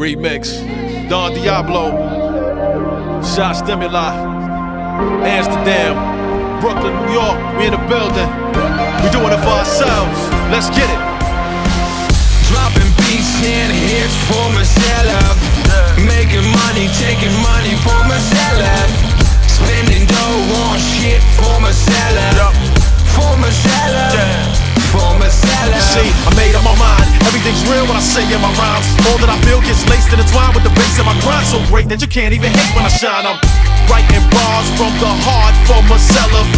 Remix. Don Diablo. Sha Stimuli. Amsterdam. Brooklyn, New York. We in the building. We doing it for ourselves. Let's get it. That I feel gets laced in and entwined with the bass of my grind. So great that you can't even hate when I shine. I'm writing bars from the heart for myself.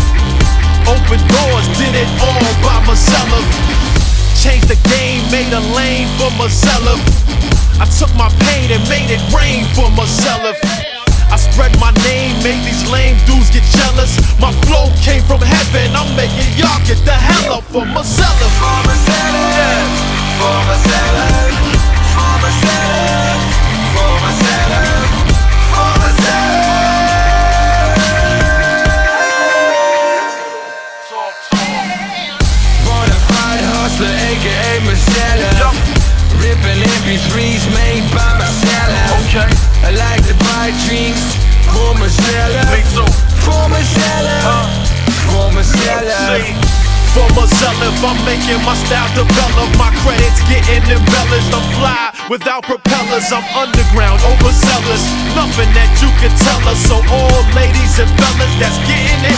Open doors, did it all by myself. Changed the game, made a lane for myself. I took my pain and made it rain for myself. I spread my name, made these lame dudes get jealous. My flow came from heaven, I'm making y'all get the hell up. For myself. Bonafide hustler, aka myself. Ripping MP3s made by myself. Okay. I like to buy drinks for myself. For myself. For myself. For myself, I'm making my style develop. My credits getting embellished. I'm fly without propellers. I'm underground, overzealous. Nothing that you can tell us. So all ladies and fellas that's getting it,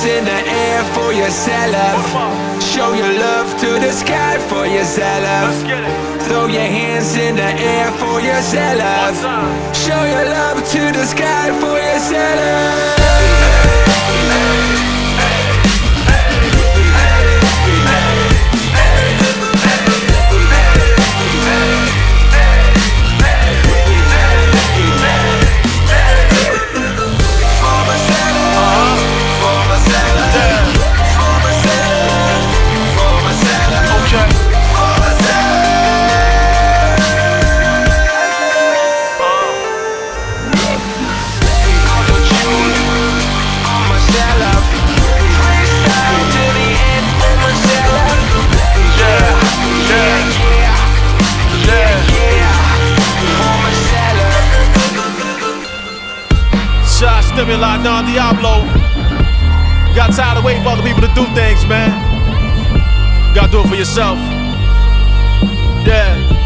hands in the air for yourself. Show your love to the sky for yourself. Throw your hands in the air for yourself. Show your love to the sky for yourself. Stimuli, Don Diablo. Got tired of waiting for other people to do things, man. Gotta do it for yourself. Yeah.